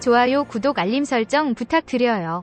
좋아요, 구독, 알림 설정 부탁드려요.